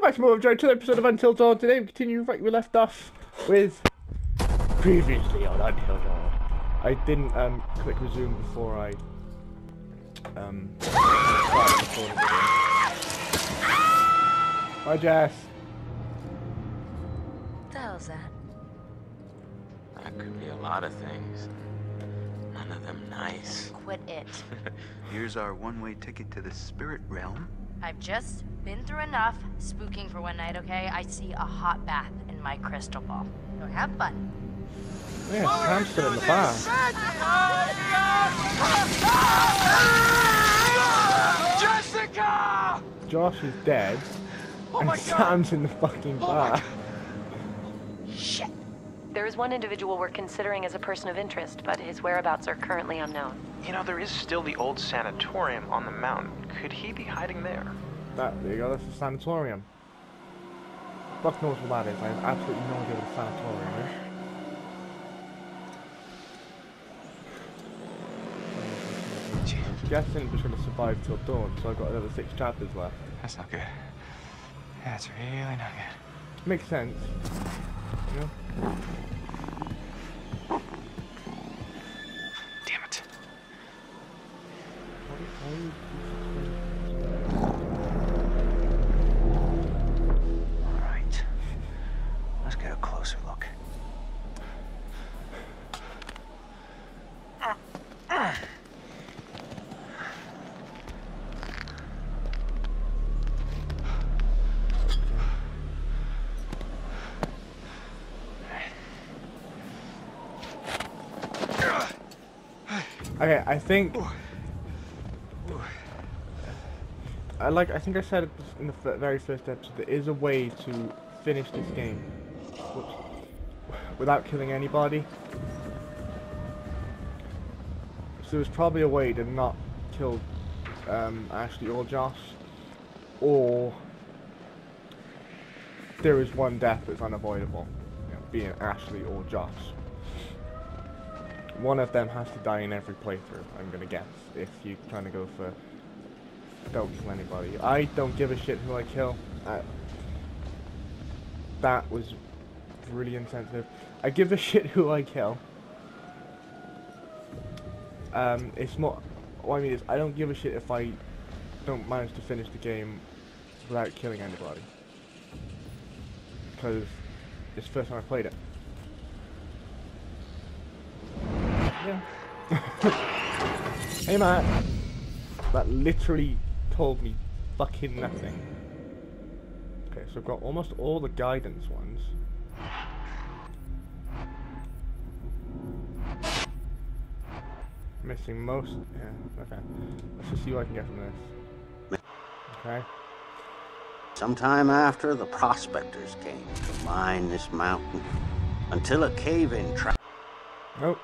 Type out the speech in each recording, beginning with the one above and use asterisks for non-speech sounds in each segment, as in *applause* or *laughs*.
welcome back to more of Joe to the episode of Until Dawn. Today we continue right where we left off with previously on Until Dawn. I didn't um, click resume before I um, started recording again. Hi Jess. What the hell's that? That could be a lot of things. None of them nice. Quit it. *laughs* Here's our one-way ticket to the spirit realm. I've just been through enough spooking for one night, okay? I see a hot bath in my crystal ball. So have fun. Yeah, Sam's still in the bar. Jessica! Josh is dead. Oh and my Sam's in the fucking Oh bar. my Shit! There is one individual we're considering as a person of interest, but his whereabouts are currently unknown. You know, there is still the old sanatorium on the mountain. Could he be hiding there? That, there you go, that's the sanatorium. Fuck knows what that is. I have absolutely no idea what a sanatorium is. I'm guessing we're just going to survive till dawn, so I've got another six chapters left. That's not good. That's really not good. Makes sense. You know? Damn it. Okay, I think. I like. I think I said in the very first episode. There is a way to finish this game whoops, without killing anybody. So there's probably a way to not kill um, Ashley or Josh, or there is one death that's unavoidable, you know, being Ashley or Josh. One of them has to die in every playthrough, I'm gonna guess, if you're trying to go for don't kill anybody. I don't give a shit who I kill. I, that was really insensitive. I give a *laughs* shit who I kill. Um, it's not. What I mean is, I don't give a shit if I don't manage to finish the game without killing anybody. Because it's the first time I played it. Yeah. hey Matt. That literally told me fucking nothing. Okay, so I've got almost all the guidance ones. Missing most. Yeah, okay. Let's just see what I can get from this. Okay. Sometime after, the prospectors came to mine this mountain until a cave-in trap Nope.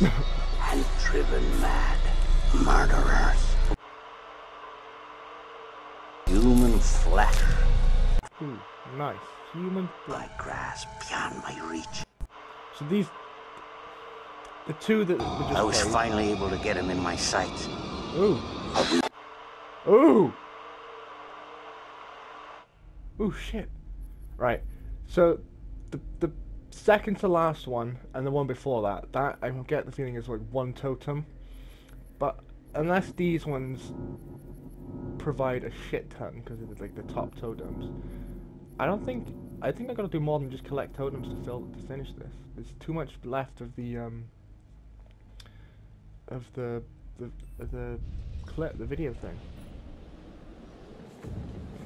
And driven mad murderers. Human flesh Ooh, nice. Human blood. like grass beyond my reach. So these, the two that were just I was saved- finally able to get him in my sights. Ooh. Ooh. Ooh shit. Right. So the the second to last one and the one before that, that I get the feeling is like one totem. But unless these ones provide a shit ton because it's like the top totems, I don't think I think I gotta do more than just collect totems to fill to finish this. There's too much left of the um of the the the clip, the video thing.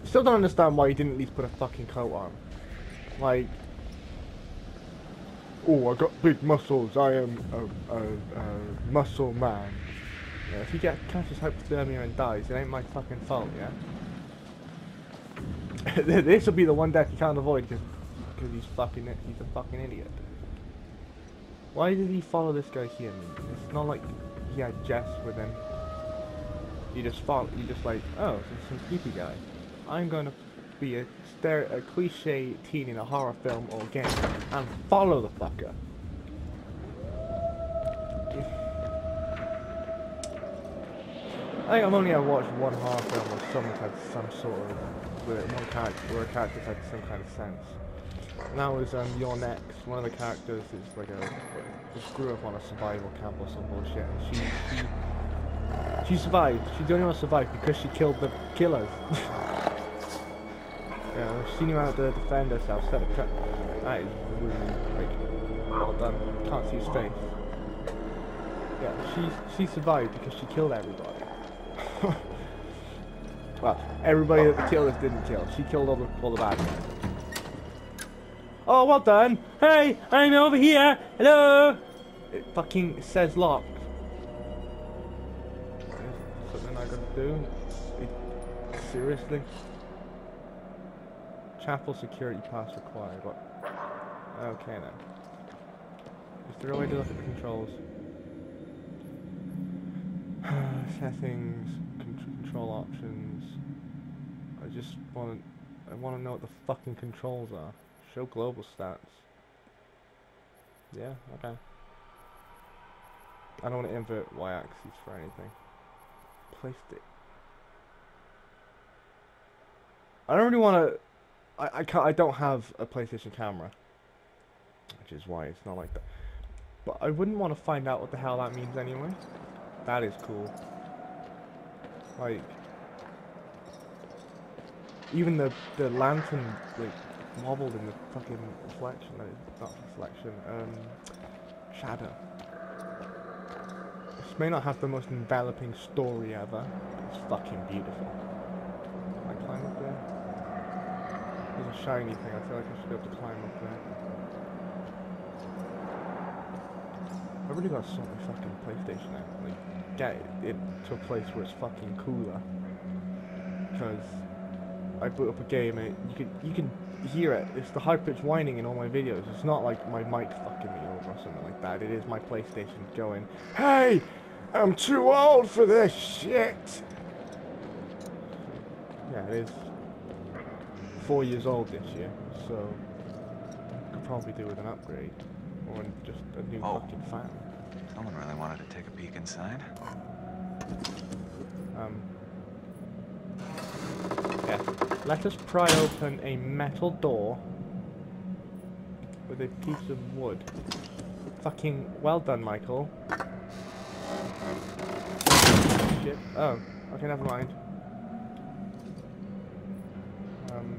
Still don't understand why you didn't at least put a fucking coat on. Like, oh, I got big muscles. I am a, a, a muscle man. Yeah, if you get catches hypothermia and dies, it ain't my fucking fault, yeah. *laughs* this will be the one death you can't avoid because he's fucking he's a fucking idiot. Why did he follow this guy here? It's not like he had Jess with him. You just follow. You just like, oh, some creepy guy. I'm gonna be a a cliche teen in a horror film or game and follow the fucker. I think I've only ever watched one horror film where someone's had some sort of where one character, where characters had some kind of sense. And that was um, You're Next. One of the characters is like a just grew up on a survival camp or some bullshit, and she she, she survived. She's the only one to survive because she killed the killers. *laughs* yeah, she knew how to defend herself. Set a trap. That is really like well done. Can't see his face. Yeah, she she survived because she killed everybody. *laughs* well, everybody that the killers didn't kill. She killed all the all the bad guys. Oh, well done. Hey, I'm over here. Hello. It fucking says locked. Something I gotta do? It- seriously? Chapel security pass required. What? Okay then. Is there a way to look at the controls? *sighs* Settings, con- control options. I just want to. I want to know what the fucking controls are. Show global stats. Yeah, okay. I don't want to invert y-axis for anything. Place it. I don't really want to. I I can't. I don't have a PlayStation camera, which is why it's not like that. But I wouldn't want to find out what the hell that means anyway. That is cool. Like, even the the lantern like wobbled in the fucking reflection. No, not reflection. Um, shadow. This may not have the most enveloping story ever. It's fucking beautiful. Can I climb up there? There's a shiny thing. I feel like I should be able to climb up there. I really gotta sort my fucking PlayStation out. Like, get it to a place where it's fucking cooler. Because I boot up a game and you can you can hear it. It's the high pitched whining in all my videos. It's not like my mic fucking me over or something like that. It is my PlayStation going, "Hey, I'm too old for this shit." Yeah, it is. Four years old this year, so could probably do with an upgrade or just a new Oh. fucking fan. Someone really wanted to take a peek inside. Um, yeah. Let us pry open a metal door with a piece of wood. Fucking well done, Michael. Shit. Oh, okay, never mind. Um,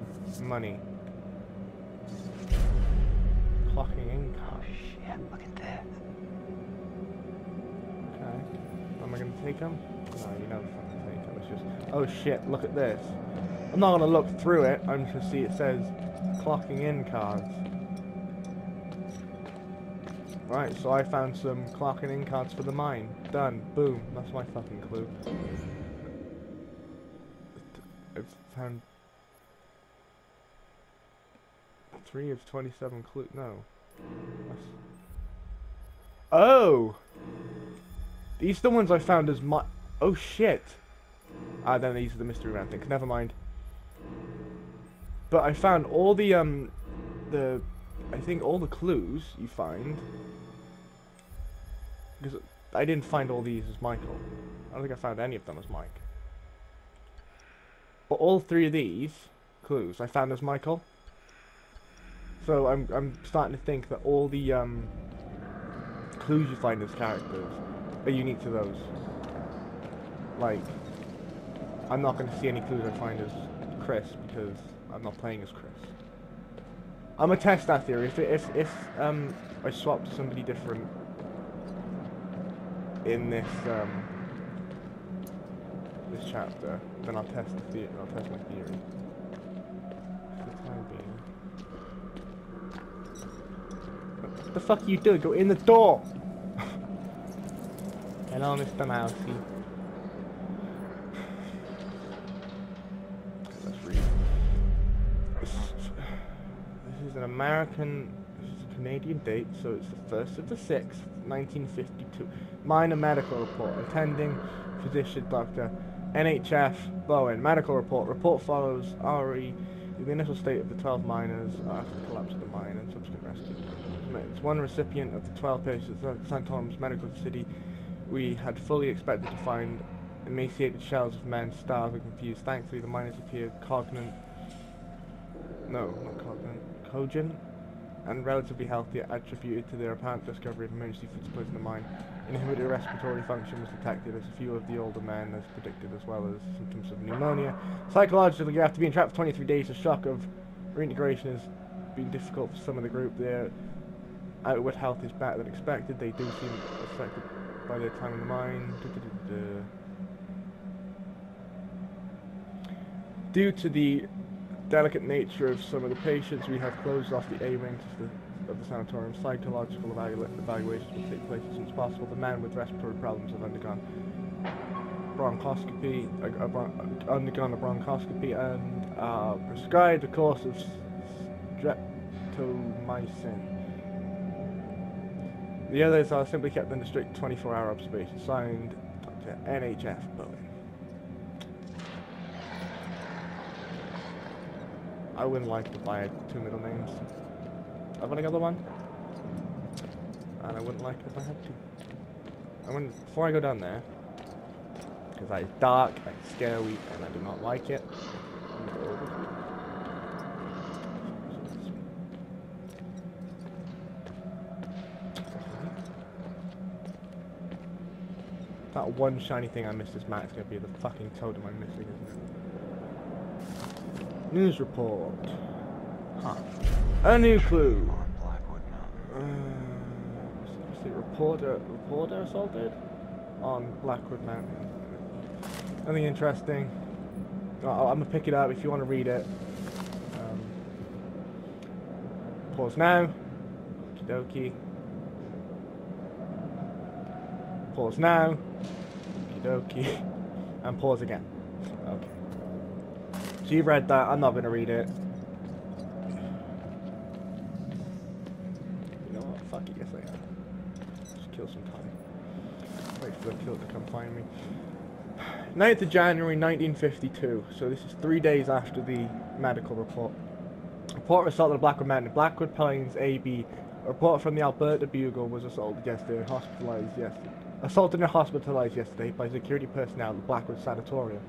money. Clocking in Oh shit, look at this. Okay. Am I gonna take them? No, you never fucking take them. It's just, oh shit, look at this. I'm not gonna look through it. I'm just gonna see it says clocking in cards. Right, so I found some clocking in cards for the mine. Done. Boom. That's my fucking clue. I've found three of 27 clue. No. That's... Oh! These are the ones I found as my. Oh shit! Ah, then these are the mystery round things. Never mind. But I found all the um, the, I think all the clues you find. Because I didn't find all these as Michael. I don't think I found any of them as Mike. But all three of these clues I found as Michael. So I'm I'm starting to think that all the um, clues you find as characters are unique to those. Like, I'm not going to see any clues I find as Chris because I'm not playing as Chris. I'm gonna test that theory. If if if um I swap to somebody different in this um this chapter, then I'll test the. I'll test my theory. For the time being. What the fuck are you doing? Go in the door! Hello, Mr. Mousy. Let's. This, this is an American, this is a Canadian date, so it's the 1st of the 6th, 1952. Minor medical report. Attending physician doctor NHF Bowen. Medical report. Report follows RE. The initial state of the 12 miners after the collapse of the mine and subsequent rescue. It's one recipient of the 12 patients at St. Thomas Medical City we had fully expected to find emaciated shells of men, starved and confused. Thankfully, the miners appeared cognate no, not cogent, cogent, and relatively healthy attributed to their apparent discovery of emergency food supplies in the mine. Inhibited respiratory function was detected as a few of the older men as predicted as well as symptoms of pneumonia. Psychologically, after being trapped for 23 days, the shock of reintegration has been difficult for some of the group. Their outward health is better than expected. They do seem affected by their time in the mine. Du-du-du-du. Due to the delicate nature of some of the patients, we have closed off the A wing of the, of the sanatorium. Psychological evalu- evaluations will take place as soon as possible. The men with respiratory problems have undergone bronchoscopy, uh, uh, bron- uh, undergone a bronchoscopy, and uh, prescribed a course of streptomycin. The others are simply kept in under strict 24-hour observation. Signed, Dr. NHF Bowen. I wouldn't like to buy two middle names. I've only got the one. And I wouldn't like it if I had to. I wouldn't, before I go down there, because that is dark and scary and I do not like it. I'm gonna go over here. So this way. That one shiny thing I missed this map is going to be the fucking totem I'm missing, isn't it? News report. Huh. A new clue. On Blackwood Uh, Mountain. what's the reporter reporter assaulted on Blackwood Mountain. Nothing interesting. I'm gonna pick it up if you want to read it. Um, pause now. Okie dokie. Pause now. Okie. And pause again. Okay. So you've read that. I'm not gonna read it. You know what? Fuck it. Yes, I am. Just kill some time. Wait for the kill to come find me. 9th of January 1952. So this is three days after the medical report. Report of assault the Blackwood Mountain. Blackwood Pines AB. A report from the Alberta Bugle was assaulted yesterday hospitalized yesterday. Assaulted and hospitalized yesterday by security personnel at the Blackwood Sanatorium.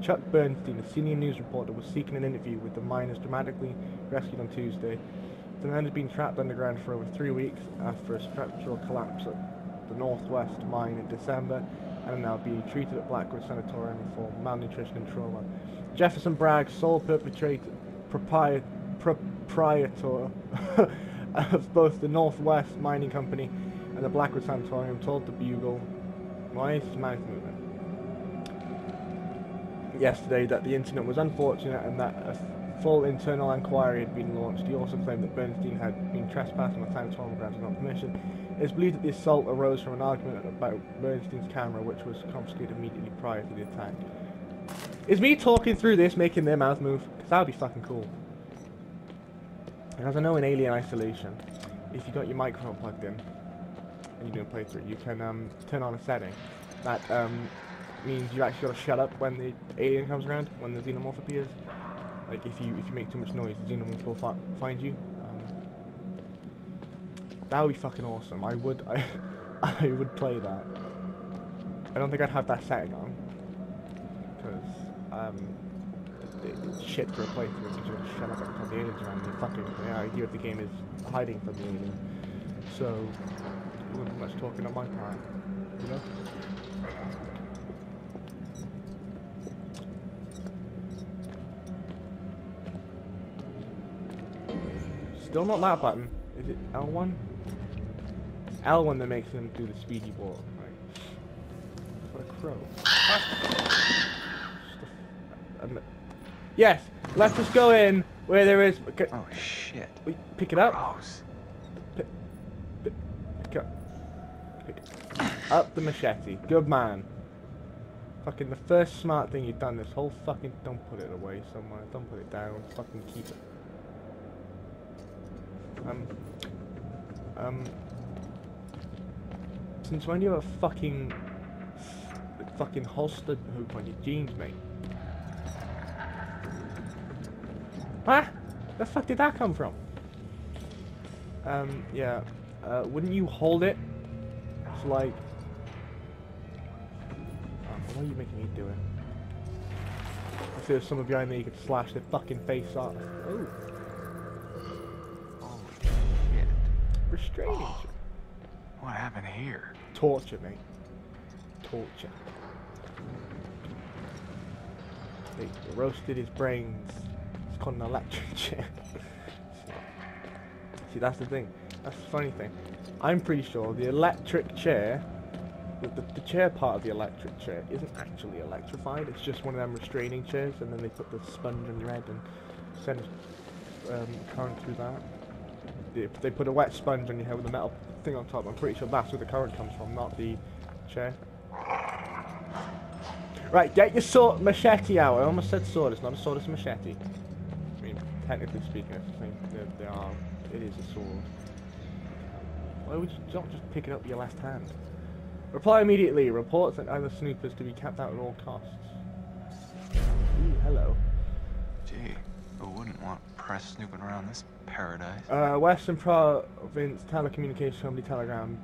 Chuck Bernstein, a senior news reporter, was seeking an interview with the miners dramatically rescued on Tuesday. The man had been trapped underground for over three weeks after a structural collapse at the Northwest Mine in December and are now being treated at Blackwood Sanatorium for malnutrition and trauma. Jefferson Bragg, sole perpetrator, propri- proprietor *laughs* of both the Northwest Mining Company and the Blackwood Sanatorium, told the Bugle, why is mouth moving? Yesterday that the incident was unfortunate and that a full internal inquiry had been launched. He also claimed that Bernstein had been trespassing on the sanatorium grounds without permission. It is believed that the assault arose from an argument about Bernstein's camera, which was confiscated immediately prior to the attack. Is me talking through this making their mouth move? Because that would be fucking cool. And as I know in Alien Isolation, if you got your microphone plugged in and you're doing a playthrough, you can um, turn on a setting that um, means you actually got to shut up when the alien comes around, when the xenomorph appears. Like if you if you make too much noise, the xenomorph will fi find you. Um, that would be fucking awesome. I would *laughs* I I would play that. I don't think I'd have that setting on because um, it, it's shit for a playthrough because you have to shut up time the aliens around and fucking yeah, I hear the game is hiding from the alien. So wouldn't much talking on my part, you know. Still not that button. Is it L1? It's L1 that makes him do the speedy ball. right? What a crow. Just a- um, yes, let's just go in where there is. Oh shit. wait, pick it up. Gross. Pick, pick, pick up. Pick up the machete. Good man. Fucking the first smart thing you've done this whole fucking. Don't put it away somewhere. Don't put it down. Fucking keep it. Um. Um. Since when do you have a fucking. fucking holster hoop on your jeans, mate? Huh? The fuck did that come from? Um, yeah. Uh, wouldn't you hold it? It's like... Are you making me do it? I see there's someone behind me, you could slash their fucking face off. Oh. Holy shit. Restraining oh. What happened here? Torture, mate. Torture. They roasted his brains. It's called an electric *laughs* chair. See, that's the thing. That's the funny thing. I'm pretty sure the electric chair the, the, chair part of the electric chair isn't actually electrified. It's just one of them restraining chairs, and then they put the sponge on your head and send um, current through that. They, they put a wet sponge on your head with a metal thing on top. I'm pretty sure that's where the current comes from, not the chair. Right, get your sword machete out. I almost said sword. It's not a sword. It's a machete. I mean, technically speaking, I think they are. It is a sword. Why would you not just pick it up with your left hand? Reply immediately. Reports that other snoopers to be kept out at all costs. Ooh, hello. Gee, who wouldn't want press snooping around this paradise? Uh, Western Province Telecommunications Company Telegram.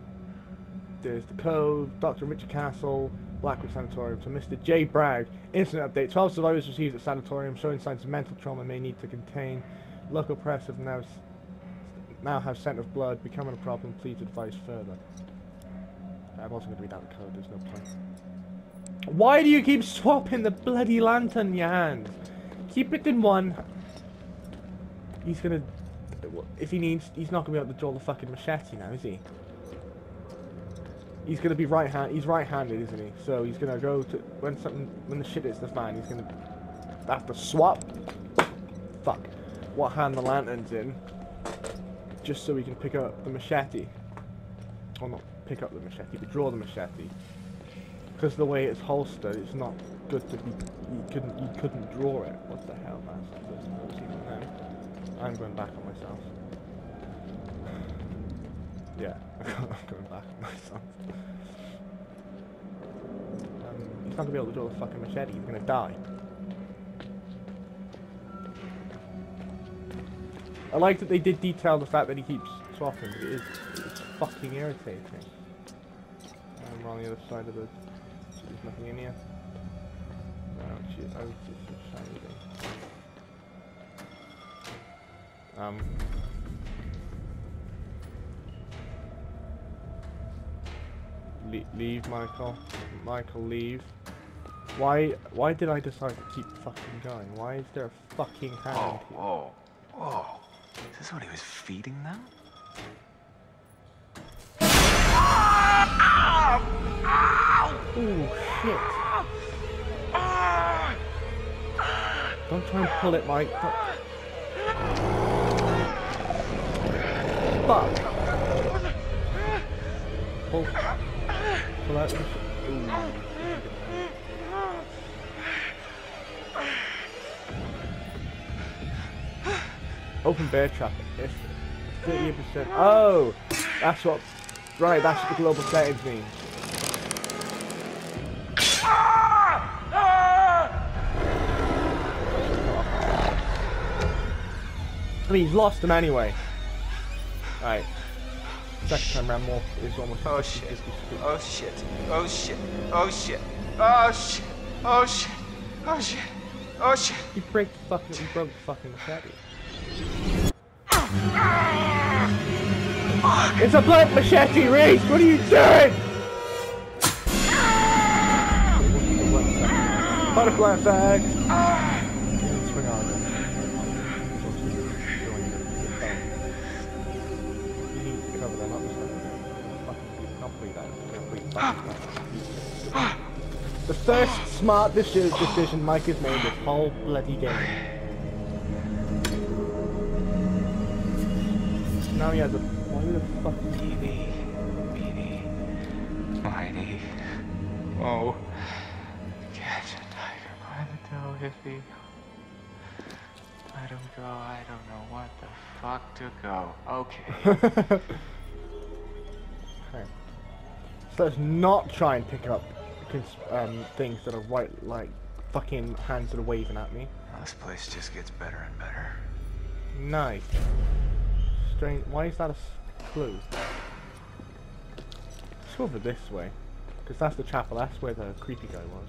There's the code, Dr. Richard Castle, Blackwood Sanatorium. So Mr. J. Bragg, incident update. 12 survivors received at sanatorium showing signs of mental trauma may need to contain. Local press have now, now have scent of blood, becoming a problem. Please advise further. I'm also going to read out the code, there's no point. Why do you keep swapping the bloody lantern in your hand? Keep it in one. He's gonna... If he needs... He's not gonna be able to draw the fucking machete now, is he? He's gonna be right hand. He's right-handed, isn't he? So he's gonna go to when something when the shit hits the fan. He's gonna have to swap. Fuck. What hand the lantern's in, just so he can pick up the machete. Or not pick up the machete, but draw the machete. Because the way it's holstered, it's not good to be. You couldn't. You couldn't draw it. What the hell, man? I'm going back on myself. *sighs* Yeah, *laughs* I'm going back on myself. Um, he's not gonna be able to draw the fucking machete. He's gonna die. I like that they did detail the fact that he keeps swapping, but it is it's fucking irritating. We're on the other side of the. There's nothing in here. Oh shit! Oh, it's a shiny thing. Um. Le leave, Michael. Michael, leave. Why? Why did I decide to keep fucking going? Why is there a fucking hand Whoa, here? whoa, whoa. Is this what he was feeding them? Oh shit! Don't try and pull it, Mike. Don't... Fuck! Pull. Pull out. Ooh. Open bear trap. If 30%. Oh! That's what. Right, that's what the global settings means. I mean, he's lost him anyway. Right. Second time round more is almost. Oh shit. Oh shit. Oh shit. Oh shit. Oh shit. Oh shit. Oh shit. Oh shit. He broke the fucking. He broke the fucking machete. It's a blunt machete, Reese! What are you doing? Butterfly effect! Smart decision Mike has made this whole bloody game. Now he has a. Why the fuck? Beanie. Beanie. Whitey. Oh. Catch a tiger by the toe if he. Let him go. I don't know what the fuck to go. Okay. *laughs* So let's not try and pick up um, things that are right, like fucking hands that are waving at me. this place just gets better and better. Nice. Strange. Why is that a clue? Let's go over this way, because that's the chapel. That's where the creepy guy was.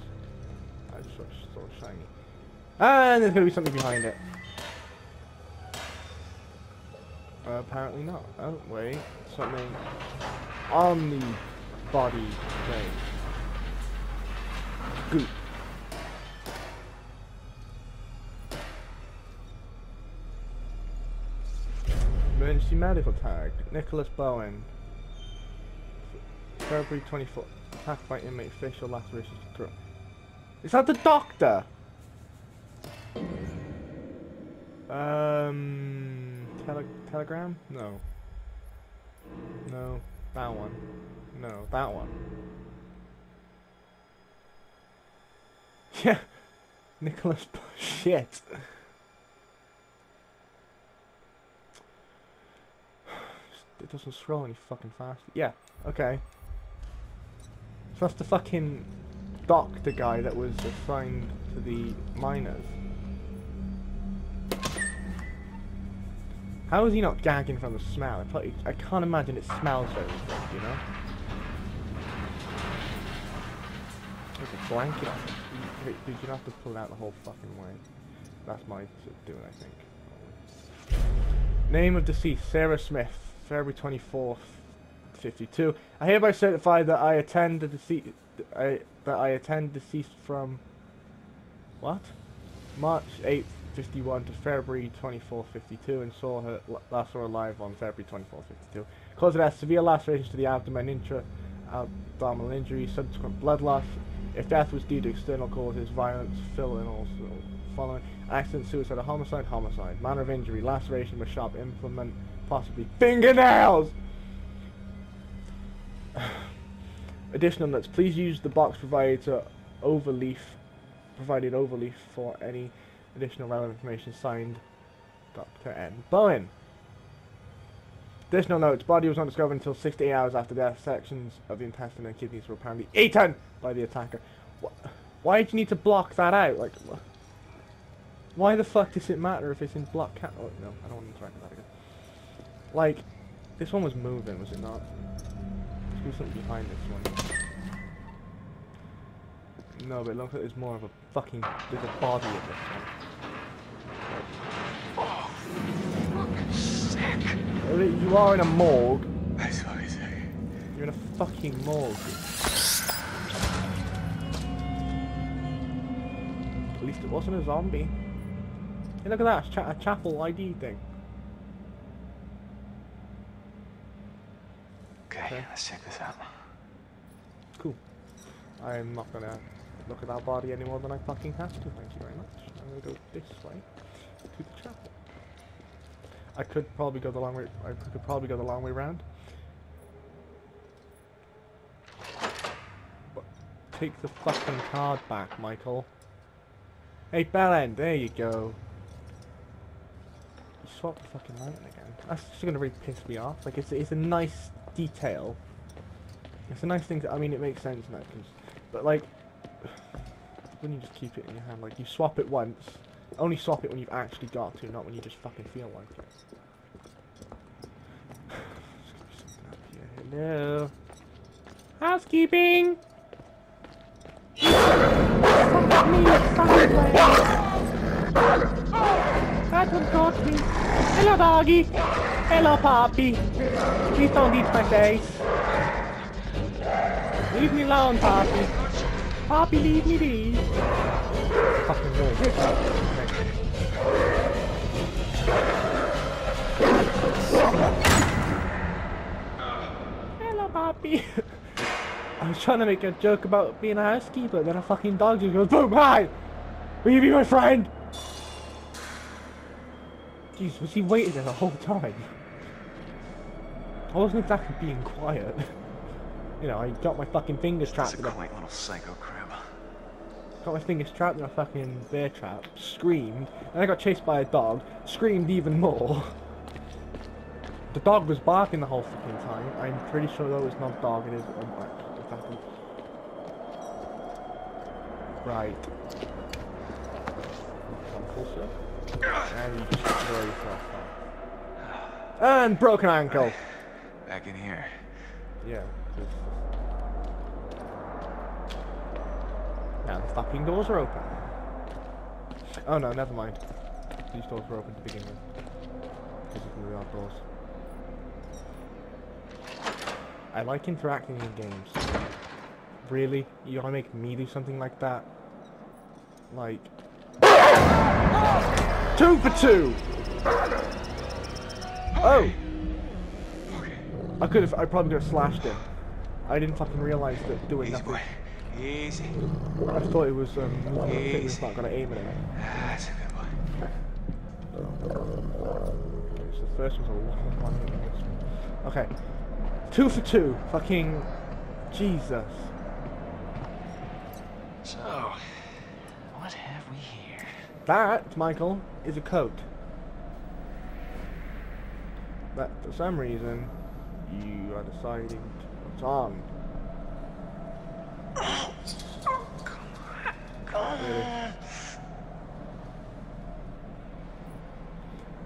I just saw, saw shiny. And there's gonna be something behind it. Uh, apparently not. Oh, wait. Something on the body thing. Goop. Emergency medical tag. Nicholas Bowen. February 24th. Attacked by inmate facial lacerations. Is that the doctor? Um, tele telegram? No. No, that one. No, that one. Yeah, Nicholas. Shit. *sighs* It doesn't scroll any fucking fast. Yeah. Okay. So that's the fucking doctor guy that was assigned to the miners. How is he not gagging from the smell? I, probably, I can't imagine it smells very good, you know? There's a blanket on it. Dude, you have to pull out the whole fucking way. That's my doing, I think. Name of deceased, Sarah Smith, February 24th, 52. I hereby certify that I attend the deceased, I, that I attend deceased from, what? March 8th, 51 to February 24th, 52 and saw her, last saw her alive on February 24th, 52. Cause of death, severe lacerations to the abdomen, intra abdominal injury, subsequent blood loss. If death was due to external causes, violence, fill in also following. Accident, suicide, or homicide, homicide. Manner of injury, laceration with sharp implement, possibly fingernails! *sighs* Additional notes. Please use the box provided to overleaf, provided overleaf for any additional relevant information signed Dr. N. Bowen. Additional notes. Body was not discovered until 68 hours after death. Sections of the intestine and kidneys were apparently eaten by the attacker. Wh- Why did you need to block that out? Like, wh- why the fuck does it matter if it's in block cat? Oh, no, I don't want to interact with that again. Like, this one was moving, was it not? There's something behind this one. No, but it looks like there's more of a fucking. There's a body in this one. You are in a morgue. That's what I say. You're in a fucking morgue. At least it wasn't a zombie. Hey, look at that, it's cha- a chapel ID thing. Okay, Okay. let's check this out. Cool. I'm not gonna look at that body any more than I fucking have to, thank you very much. I'm gonna go this way to the chapel. I could probably go the long way I could probably go the long way round. Take the fucking card back, Michael. Hey Belen, there you go. You swapped the fucking lantern again. That's just gonna really piss me off. Like it's it's a nice detail. It's a nice thing. To, I mean, it makes sense now, but like, *sighs* when you just keep it in your hand, like you swap it once, only swap it when you've actually got to, not when you just fucking feel like it. There's gotta be something up here. Housekeeping. That one caught me. Hello, doggy. Hello, Poppy. Please don't eat my face. Leave me alone, Poppy. Poppy, leave me be. Fucking wolf. Hello, Poppy. I was trying to make a joke about being a housekeeper, then a fucking dog just goes boom, hi! Will you be my friend? Jeez, was he waiting there the whole time? I wasn't exactly being quiet. *laughs* You know, I got my fucking fingers trapped in a quaint little psycho crib. Got my fingers trapped in a fucking bear trap, screamed, and I got chased by a dog, screamed even more. The dog was barking the whole fucking time. I'm pretty sure though it's not a dog, it is a. Exactly. Right. Come full circle. And you just throw yourself. And broken ankle. Back in here. Yeah. Now the fucking doors are open. Oh no, never mind. These doors were open to begin with. Because of the outdoors. I like interacting in games. Really? You wanna make me do something like that? Like... two for two! Oh! Okay. I could have, I probably could have slashed him. I didn't fucking realize that doing Easy, nothing. boy. Easy. I thought it was, um, the thing was Easy. not gonna aim at him. That's a good so the first one's a lot more fun than this one. Okay. Two for two. Fucking Jesus. So, what have we here? That, Michael, is a coat. But for some reason, you are deciding to put on. Really?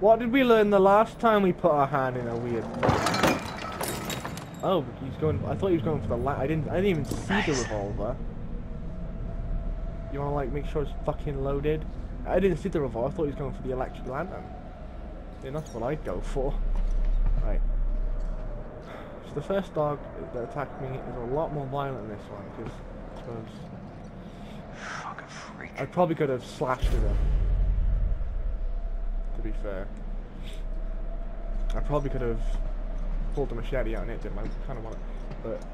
What did we learn the last time we put our hand in a weird? Oh, he's going. I thought he was going for the la I didn't. I didn't even see the revolver. You wanna like make sure it's fucking loaded? I didn't see the revolver. I thought he was going for the electric lantern. Yeah, that's what I'd go for. Right. *sighs* So the first dog that attacked me is a lot more violent than this one because I suppose *sighs* Fucking freak. I probably could have slashed with him. Be fair. I probably could have pulled the machete out and hit him. I kind of want to, But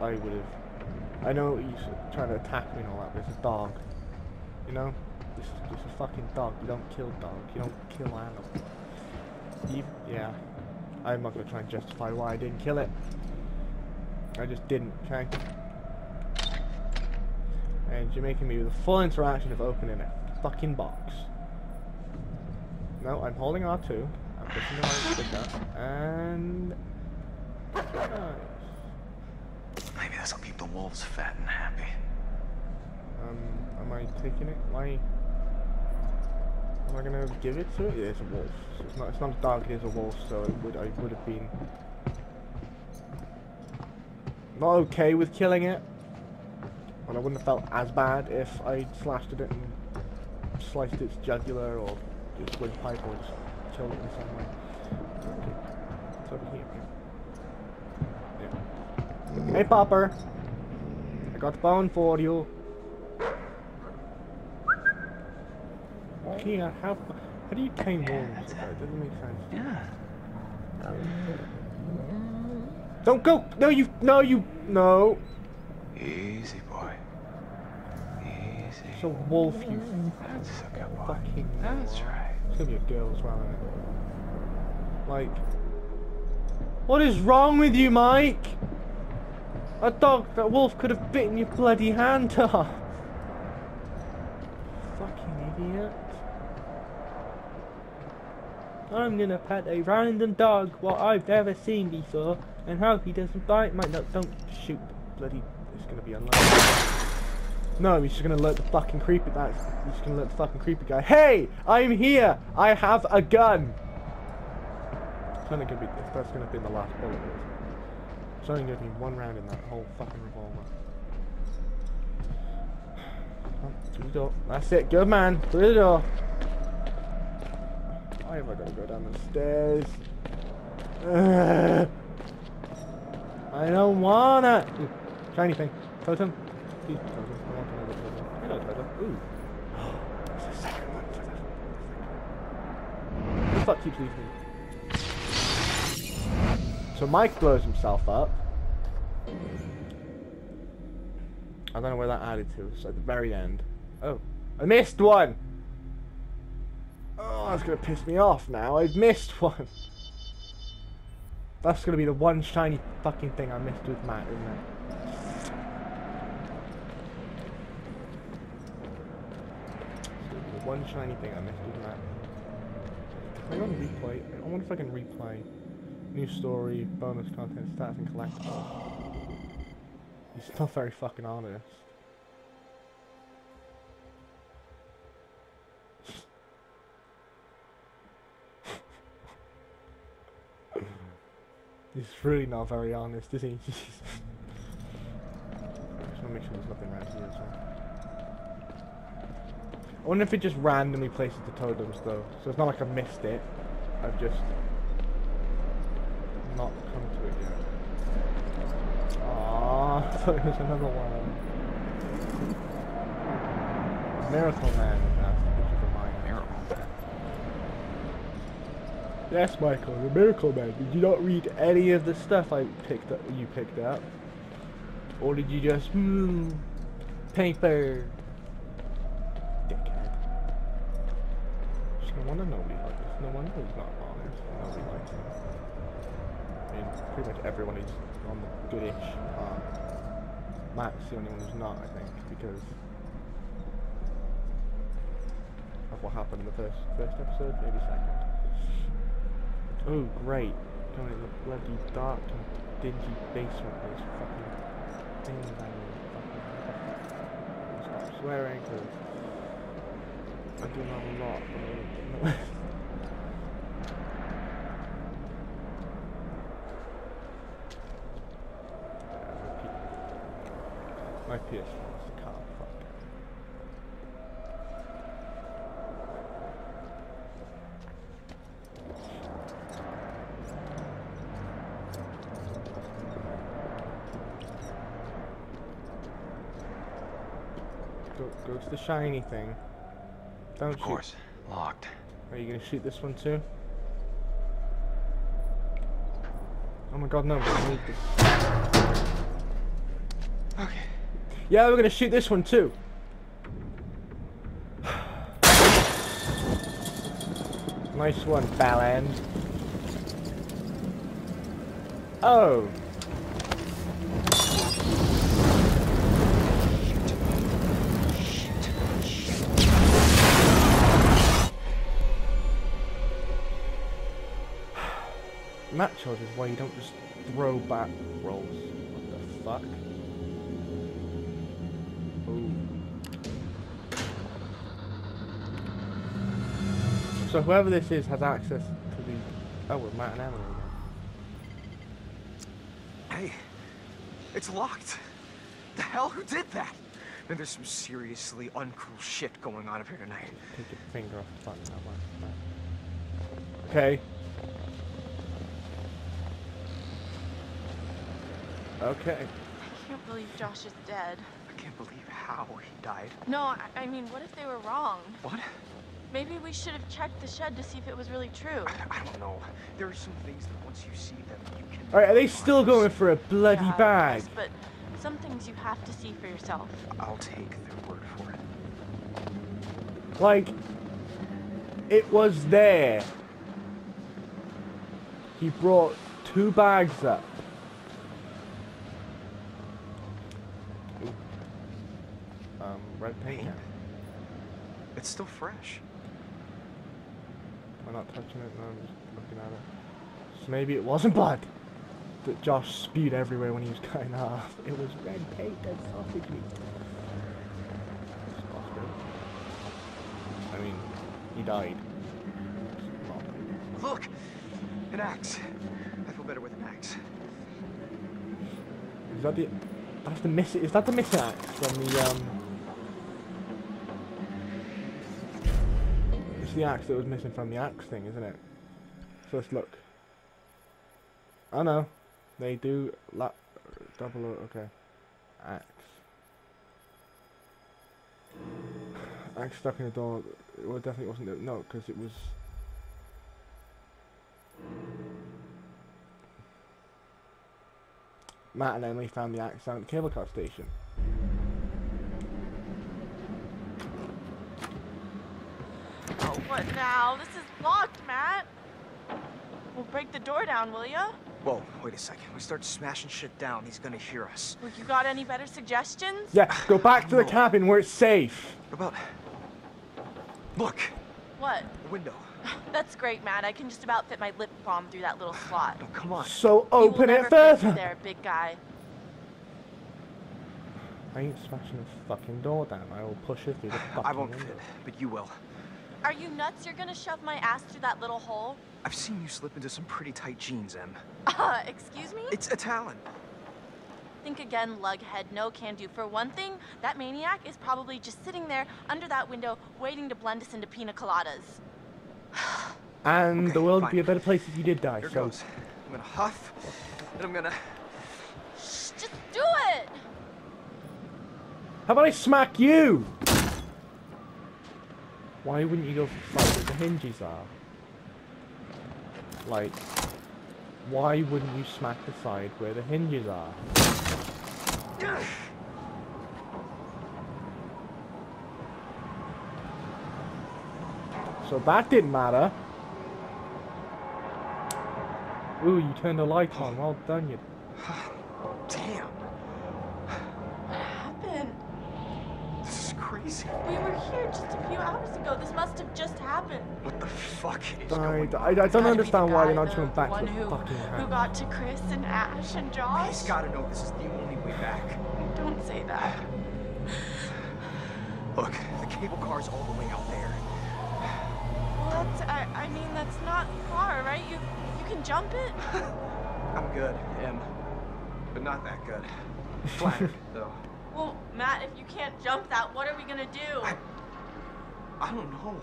I would have. I know he's trying to attack me and all that, but it's a dog. You know? Is just a fucking dog. You don't kill dogs. You don't kill animals. Yeah. I'm not going to try and justify why I didn't kill it. I just didn't, okay? And you're making me with a full interaction of opening a fucking box. No, I'm holding R2. I'm pushing the sticker. And... Nice. Maybe this will keep the wolves fat and happy. Um, am I taking it? Why? Am I gonna give it to it? Yeah, it's a wolf. It's not. It's not a dog. It is a wolf. So it would. I would have been not okay with killing it. But I wouldn't have felt as bad if I slashed at it and sliced its jugular or its windpipe or just killed it in some way. Okay. It's over here. Yeah. Hey, Popper. I got bone for you. Yeah, how, how do you tame wolves? That doesn't make sense. Yeah. Don't go! No, you, no, you, no. Easy, boy. Easy. It's a wolf, you That's a good boy. fucking. That's right. It's gonna be a girl as well, isn't it? Like, what is wrong with you, Mike? A dog, that wolf could have bitten your bloody hand off. Fucking idiot. I'm gonna pet a random dog what I've never seen before and hope he doesn't bite my no don't shoot bloody it's gonna be unlucky. No, he's just gonna let the fucking creepy that's he's just gonna let the fucking creepy guy Hey! I'm here! I have a gun! It's only gonna be that's gonna be the last bullet. It's only gonna be one round in that whole fucking revolver. Through the door. That's it, good man. Through the door. Why have I to go down the stairs? Ugh. I don't wanna. Ooh, shiny thing. Totem. Please, totem. Ooh. There's a second one fuck keeps leaving? So Mike blows himself up. I don't know where that added to. It's at the very end. Oh, I missed one. Oh, that's gonna piss me off now. I've missed *laughs* one. That's gonna be the one shiny fucking thing I missed with Matt, isn't it? It's gonna be the one shiny thing I missed Matt. Can I go and replay? I wonder if I can replay. New story, bonus content, stats, and collectibles. He's not very fucking honest. *laughs* He's really not very honest, is he? *laughs* just wanna make sure there's nothing around here as well. I wonder if it just randomly places the totems though. So it's not like I missed it. I've just not come to it yet. I thought it was another one. Miracle Man. Yes, Michael, the Miracle Man. Did you not read any of the stuff I picked up? You picked up, or did you just hmm, paper? Dickhead. There's no wonder nobody likes. this. No wonder he's not honest. Nobody likes him. I mean, pretty much everyone is on the goodish part. Matt's the only one who's not, I think, because of what happened in the first first episode, maybe second. Oh, great. Going in the bloody dark and dingy basement with this fucking thing and fucking... Stop swearing, because I do have a lot. but I don't know. Yeah, *laughs* my P- My PS4 is a car, fuck. Go, go to the shiny thing. Don't Of shoot. course. Locked. Are you gonna shoot this one too? Oh my god, no, we're gonna. Okay. Yeah, we're gonna shoot this one too. *sighs* nice one, Balland. Oh. Matt charges why you don't just throw back rolls. What the fuck? Ooh. So whoever this is has access to the. Oh, we're Matt and Emily again. Hey, it's locked. The hell? Who did that? Man, there's some seriously uncool shit going on up here tonight. Take your finger off the button. That one. Okay. Okay. I can't believe Josh is dead. I can't believe how he died. No, I, I mean, what if they were wrong? What? Maybe we should have checked the shed to see if it was really true. I, I don't know. There are some things that once you see them, you can. Alright, are they still going for a bloody Yeah, bag? guess, but some things you have to see for yourself. I'll take their word for it. Like, it was there. He brought two bags up. Ooh. Um, red paint. It's still fresh. I'm not touching it, no, I'm just looking at it. So maybe it wasn't blood that Josh spewed everywhere when he was cutting off. It was red paint and sausage meat. I mean, he died. Look! An axe. I feel better with an axe. Is that the? That's the miss. Is that the missing axe from the um? It's the axe that was missing from the axe thing, isn't it? First look. Oh no, they do la double. Okay, axe. Axe stuck in the door. It definitely wasn't. The, no, because it was. Matt and Emily found the axe down at the cable car station. Oh, now? This is locked, Matt. We'll break the door down, will ya? Whoa, wait a second. We start smashing shit down, he's gonna hear us. Well, you got any better suggestions? Yeah, go back to the No. cabin where it's safe. What about. Look! What? The window. *laughs* That's great, Matt. I can just about fit my lip balm through that little slot. No, come on. So You will open never it fit further. There, big guy. I ain't smashing the fucking door down. I will push it through the fucking I won't window. fit, but you will. Are you nuts? You're gonna shove my ass through that little hole? I've seen you slip into some pretty tight jeans, Em. *laughs* Uh, excuse me? It's a talent. Think again, lughead. No can do. For one thing, that maniac is probably just sitting there under that window waiting to blend us into pina coladas. *sighs* And Okay, the world would be a better place if you did die. Here so goes. I'm gonna huff, and I'm gonna. Shh, just do it! How about I smack you? Why wouldn't you go for the side where the hinges are? Like, why wouldn't you smack the side where the hinges are? So that didn't matter. Ooh, you turned the light on. Well done, you. *sighs* Damn, What happened? this is crazy. We were here just a few hours ago. This must have just happened. What the fuck is I, going I, on? I don't Gotta the understand why guy, they're not going back to one the who, fucking who house. got to Chris and Ash and Josh. He's gotta know this is the only way back. Don't say that. Look, the cable car's all the way out there. Well, that's, I, I mean, that's not far, right? You, you can jump it? *laughs* I'm good, Em. But not that good. Flattered, *laughs* though. Well, Matt, if you can't jump that, what are we gonna do? I- I don't know.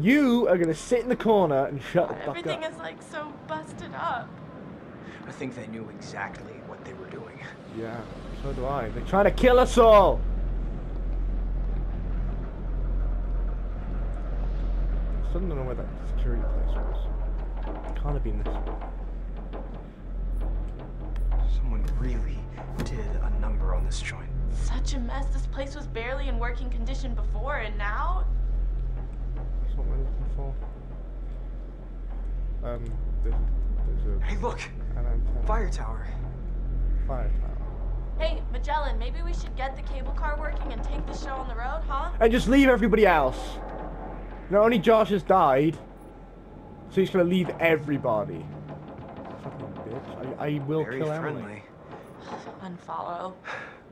You are gonna sit in the corner and shut the fuck Everything up. is like so busted up. I think they knew exactly what they were doing. Yeah, so do I. They're trying to kill us all. I Still don't know where that security place was. It Can't have been this one. Someone really did a number on this joint. Such a mess. This place was barely in working condition before, and now That's what we're looking for. Um, there's, there's a Hey, look! an antenna. Fire tower. Fire tower. Hey, Magellan, maybe we should get the cable car working and take the show on the road, huh? And just leave everybody else. Not only Josh has died, so he's gonna leave everybody. Fucking bitch. I, I will Very kill friendly. Emily. Unfollow. *sighs* *sighs* *sighs*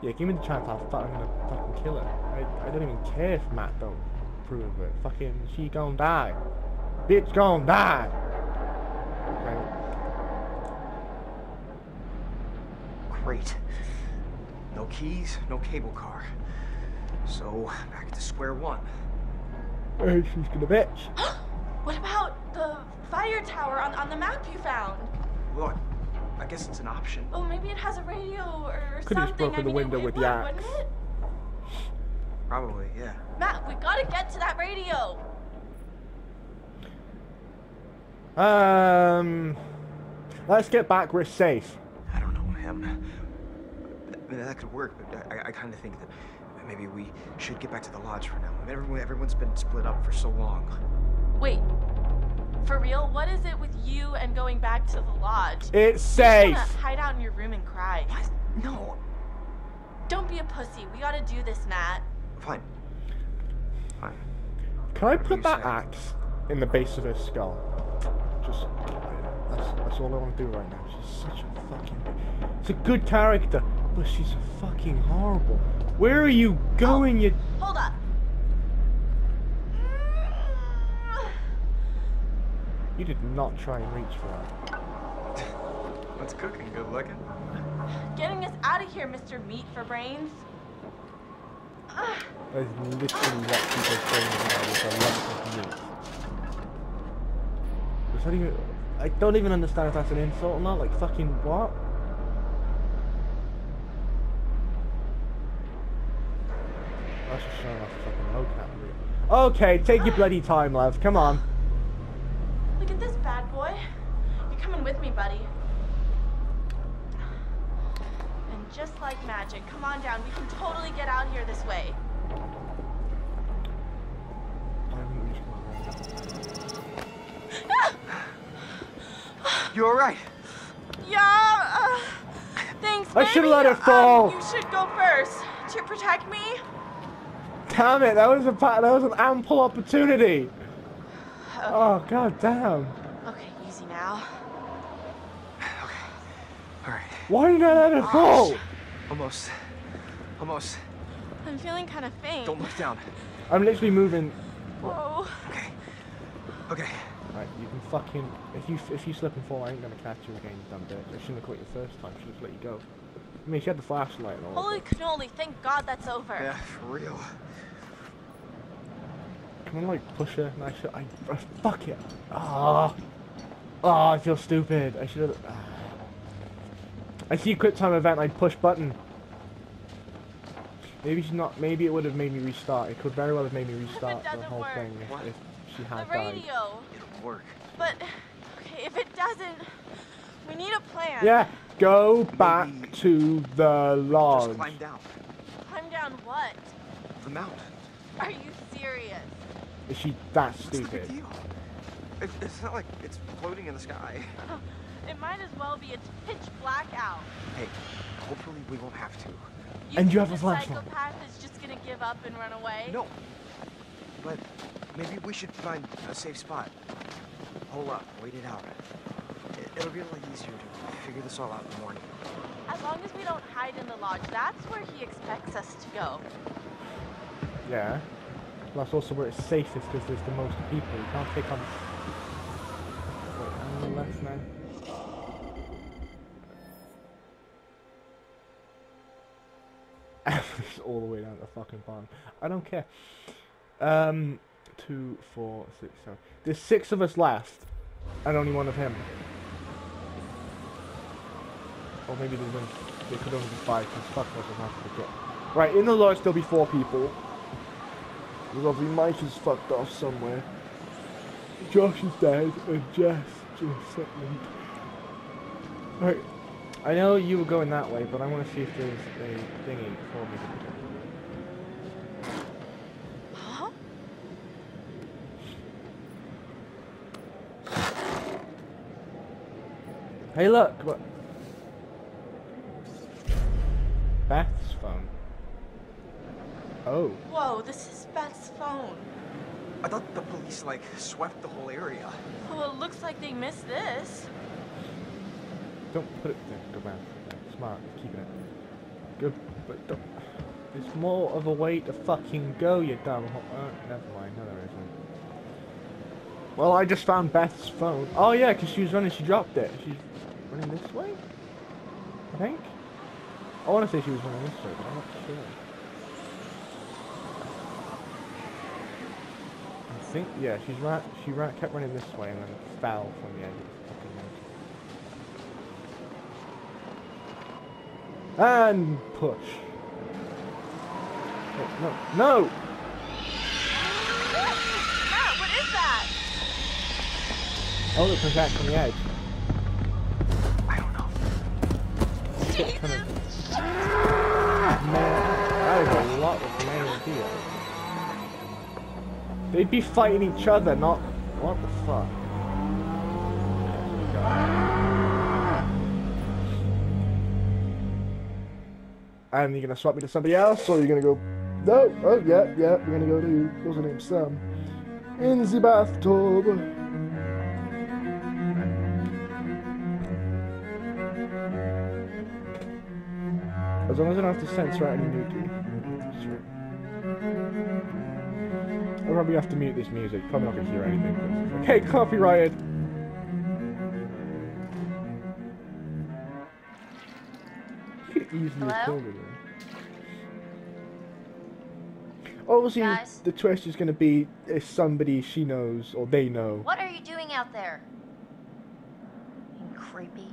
Yeah, give me the chance, I'll fucking, I'm gonna fucking kill her. I, I don't even care if Matt don't approve of it. Fucking, she gonna die. Bitch gonna die. Okay. Great. No keys, no cable car. So, back to square one. Hey, she's gonna bitch. *gasps* What about the fire tower on, on the map you found? Look, I guess it's an option. Oh, maybe it has a radio or Could've just something. broken I the mean, window it, with it the axe. it? Probably, yeah. Matt, we gotta get to that radio. Um, let's get back. We're safe. I don't know him. I mean, that could work, but I, I kind of think that maybe we should get back to the lodge for now. I mean, everyone, everyone's been split up for so long. Wait, for real? What is it with you and going back to the lodge? It's You safe. wanna hide out in your room and cry. What? No. Don't be a pussy. We gotta do this, Matt. Fine. Fine. Can I Whatever put that say. axe in the base of her skull? Just that's that's all I want to do right now. She's such a fucking. It's a good character, but she's a fucking horrible. Where are you going? You. Hold up. You did not try and reach for that. *laughs* What's cooking? Good looking? Getting us out of here, Mr. Meat for Brains. That is literally what people say now with a lump of meat. Is that even? I don't even understand if that's an insult or not. Like fucking what? That's just showing off the fucking mocap. really. Okay, take your bloody time, love. Come on. Look at this bad boy. You're coming with me, buddy. And just like magic, come on down. We can totally get out here this way. *laughs* You alright? Yeah. Uh, thanks. I should've let her Um, fall. you should go first to protect me. Damn it! That was a that was an ample opportunity. Oh god damn! Okay, easy now. Okay. Alright. Why are did I let her fall? Almost. Almost. I'm feeling kind of faint. Don't look down. I'm literally moving. Whoa. Okay. Okay. Alright, you can fucking if you if you slip and fall, I ain't gonna catch you again, you dumb bitch. I shouldn't have caught you the first time. Should have let you go. I mean, she had the flashlight and all. Holy but cannoli! Thank God that's over. Yeah, for real. Can I like push her? And I should. I uh, fuck it. Ah. Oh, I feel stupid. I should have. ah. I see quick time event. I push button. Maybe she's not. Maybe it would have made me restart. It could very well have made me restart the whole work? thing if, What? if she The had died. radio. It'll work. But, okay, if it doesn't, we need a plan. Yeah, go back Maybe- to the lodge. Just climb down Climb down what? the mountain. Are you serious? Is she that What's the big stupid? deal? It, it's not like it's floating in the sky. It might as well be. It's pitch black out. Hey, hopefully we won't have to. And you have a flashlight. the flashlight. psychopath is just gonna give up and run away? No. But maybe we should find a safe spot. Hold up, wait it out. It, it'll be a lot easier to figure this all out in the morning. As long as we don't hide in the lodge, that's where he expects us to go. Yeah. That's also where it's safest because there's the most people. You can't take on. Wait, on the left now. all the way down to the fucking bottom. I don't care. Um, two, four, six, seven. There's six of us left, and only one of him. Or maybe there's there could only be five because fuck knows what happened to get. Right, in the lodge there'll be four people. Lovely Mike is fucked off somewhere. Josh is dead, and Jess just something. Right, I know you were going that way, but I want to see if there's a thingy for me. Huh? Hey, look! What? Beth's phone. Oh. Whoa, this is Beth's phone. I thought the police, like, swept the whole area. Well, it looks like they missed this. Don't put it there. Go back. Smart. Keeping it. Good. But don't. There's more of a way to fucking go, you dumb. ho- Uh, never mind. No, there isn't. Well, I just found Beth's phone. Oh yeah, because she was running. She dropped it. She's running this way. I think. I want to say she was running this way, but I'm not sure. Think yeah, she's right. She ran, kept running this way and then fell from the edge of the fucking edge. And push. Wait, no, no! Matt, what is that? Oh, it comes back from the edge. I don't know. Jesus! Man, that is a lot of man deal. They'd be fighting each other, not. What the fuck? And you're gonna swap me to somebody else, or you're gonna go, no, oh yeah, yeah, we're gonna go to, what's her name, Sam. Um, in the bathtub. As long as I don't have to censor out any nudity. I'll probably have to mute this music. Probably not gonna hear anything. like, copyrighted! You could easily Hello? her there. Obviously, Guys? the twist is gonna be if somebody she knows or they know. What are you doing out there? Being creepy.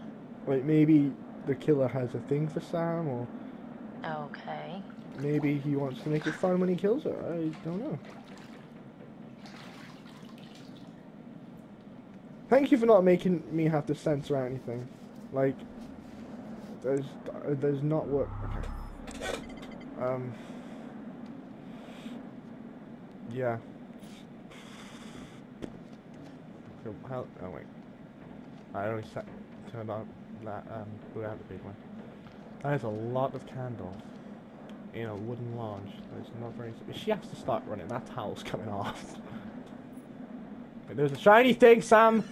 Like maybe the killer has a thing for Sam, or Okay. maybe he wants to make it fun when he kills her. I don't know. Thank you for not making me have to censor anything. Like, there's there's not work. Okay. Um. Yeah. So how? Oh wait. I only set turned on that um blew out the big one. That is a lot of candles in a wooden lodge. That's not very. She has to start running. That towel's coming off. *laughs* But there's a shiny thing, Sam.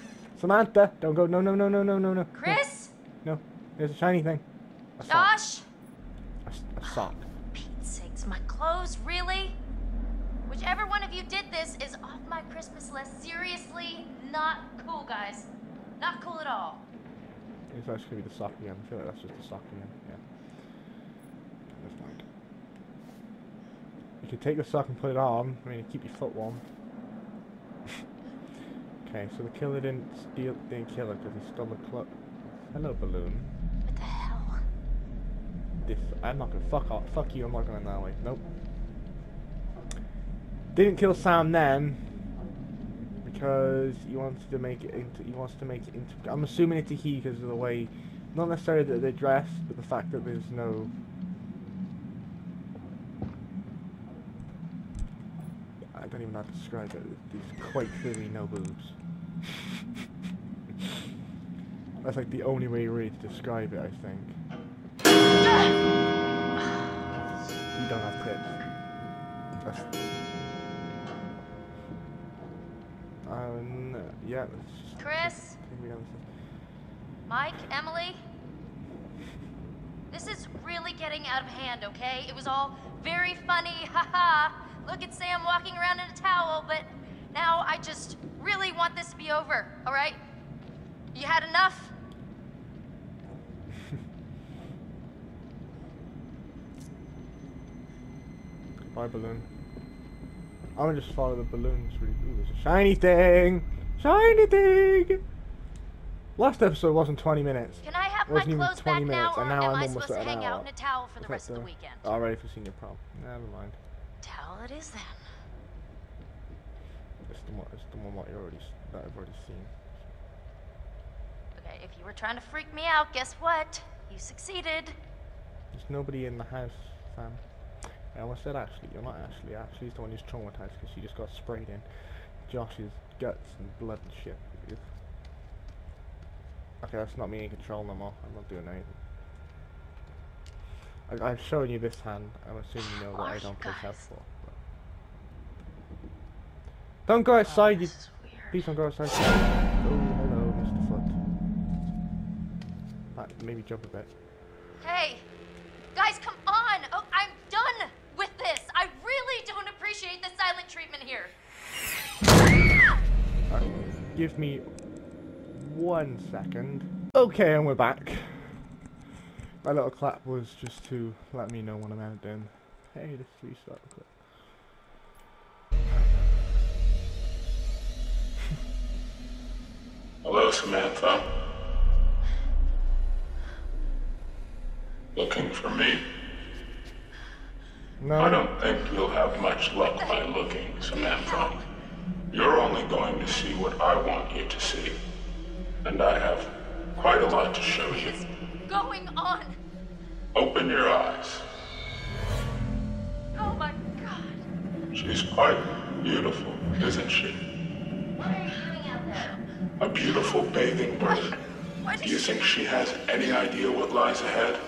Samantha, don't go. No, no, no, no, no, no, no. Chris? No, there's a shiny thing. A. Josh? A, a sock. Pete's sakes, my clothes, really? Whichever one of you did this is off my Christmas list. Seriously, not cool, guys. Not cool at all. It's actually gonna be the sock again. I feel like that's just the sock again. Yeah. Never mind. You can take the sock and put it on. I mean, keep your foot warm. Okay, so the killer didn't steal, didn't kill her because he stole the cloak. Hello, balloon. What the hell? this. I'm not gonna fuck off. Fuck you. I'm not going that way. Nope. Didn't kill Sam then because he wants to make it into. He wants to make it into. I'm assuming it's a he because of the way, not necessarily that they're dressed, but the fact that there's no. I don't even know how to describe it. There's quite clearly no boobs. That's like the only way you really to describe it, I think. You don't have tits. That's... Um, yeah, Chris? take me down the stairs. Mike, Emily? This is really getting out of hand, okay? It was all very funny, *laughs* haha. Look at Sam walking around in a towel, but now I just really want this to be over, alright? You had enough? *laughs* Bye, balloon. I'm gonna just follow the balloons. Really, ooh, there's a shiny thing! Shiny thing! Last episode wasn't 20 minutes. Can I have my Wasn't even clothes 20 back now, minutes, or and now am I'm I almost supposed to an hang out in a towel for the rest of the weekend? Oh, ready for senior prom. Never mind. Towel it is then. It's the one, it's the one you already, that I've already seen. Okay, if you were trying to freak me out, guess what? You succeeded. There's nobody in the house, Sam. I almost said Ashley. You're not Ashley. Ashley's the one who's traumatized because she just got sprayed in Josh's guts and blood and shit. Okay, that's not me in control no more. I'm not doing anything. I, I've shown you this hand. I'm assuming you know that I don't play guys? helpful. Don't go outside, you. This is weird. Please don't go outside. Oh, hello, Mr. Foot. Uh, maybe jump a bit. Hey, guys, come on! Oh, I'm done with this. I really don't appreciate the silent treatment here. Alright, give me one second. Okay, and we're back. My little clap was just to let me know when I'm out then. Hey, let's restart the Hello, Samantha. Looking for me? No. I don't think you'll have much luck by looking, Samantha. You're only going to see what I want you to see. And I have quite a lot to show you. What's going on? Open your eyes. Oh my god. She's quite beautiful, isn't she? What A beautiful bathing bird. What Do you think she has any idea what lies ahead?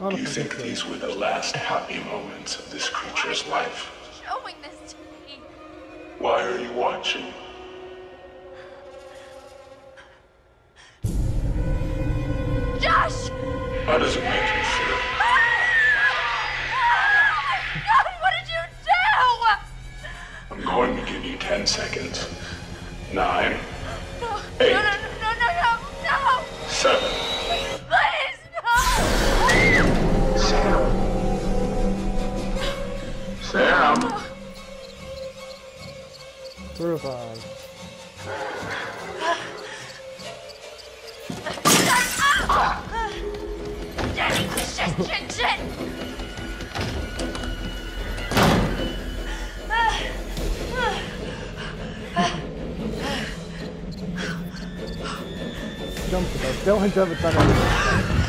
Do you think think these were the last happy moments of this creature's life? showing this to me? Why are you watching? Josh! How does it make you feel? God, what did you do? I'm going to give you 10 seconds. Nine, No, Eight. no, no, no, no, no, no! seven, Please, no! Sam! Provide. Shit, shit, shit! Jump a bit. Don't jump it better.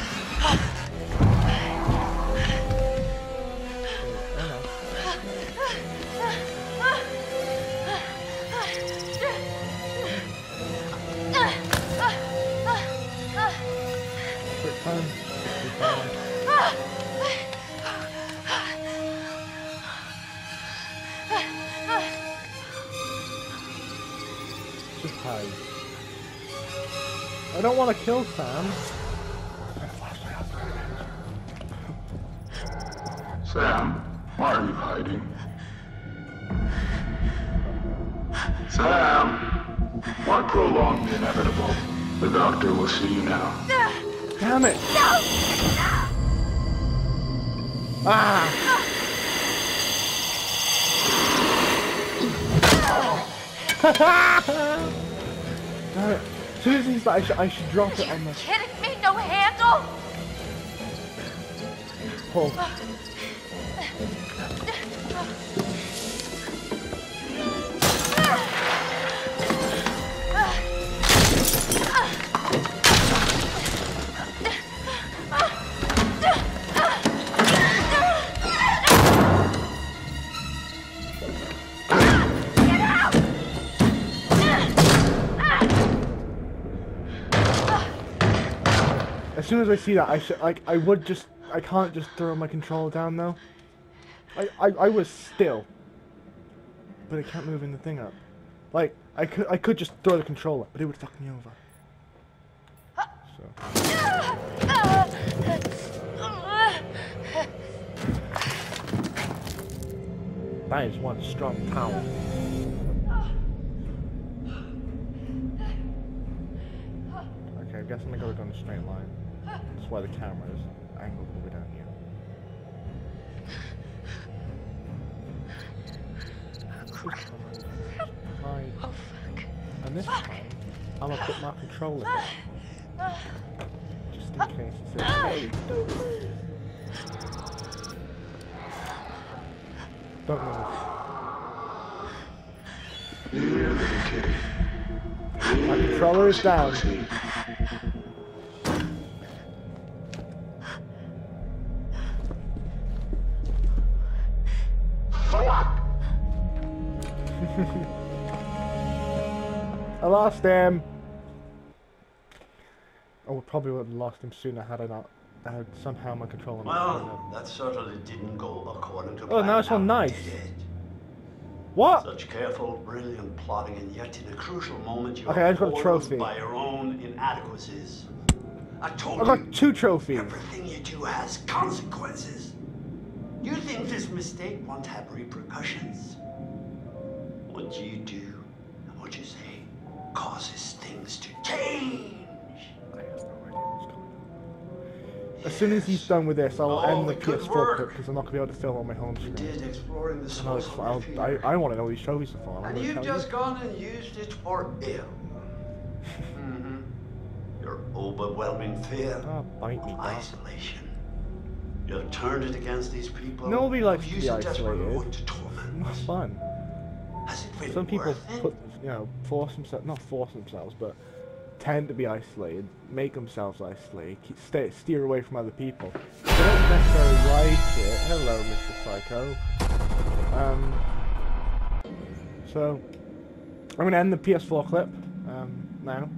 I to kill. Sam, As soon as he's like, I should, I should drop it on the. Kidding me? No handle? pull. Soon as I see that, I should like I would just I can't just throw my controller down though. I I, I was still, but I can't move the thing up. Like I could I could just throw the controller, but it would fuck me over. So that is one strong tower. Okay, I guess I'm gonna go down a straight line. That's why the camera is angled all the way down here. Right. Oh, fuck. And this time, I'm gonna put my controller in. Just in ah. case it says, ah. hey, don't move. Don't move. My controller is down. Lost him. Oh, we probably would have lost him sooner had I not had somehow my controller. Well, that certainly didn't go according to Oh, plan. Oh, now it's all nice. What? Such careful, brilliant plotting, and yet in a crucial moment you Okay, I just got a trophy. by your own inadequacies. I told I you, got two trophies. everything you do has consequences. You think this mistake won't have repercussions? What do you do and what you say causes things to change. I have no idea what's going on. As soon as he's done with this, I will Oh, end the good PS4 work. clip because I'm not going to be able to film on my home You screen. did exploring the And source I'll, I'll, I. I want to know what these trophies are for. I'm And you've just you. gone and used it for ill. hmm Your overwhelming fear, Oh, bite me, isolation. You have turned it against these people. Nobody likes who've to be used a desperate isolated. hook to torment Not us. fun. Has it been Some people worth it? put, you know, force themselves, not force themselves, but tend to be isolated, make themselves isolated, keep, stay, steer away from other people. They don't necessarily like it. Hello, Mr. Psycho. Um, so, I'm going to end the PS4 clip um, now.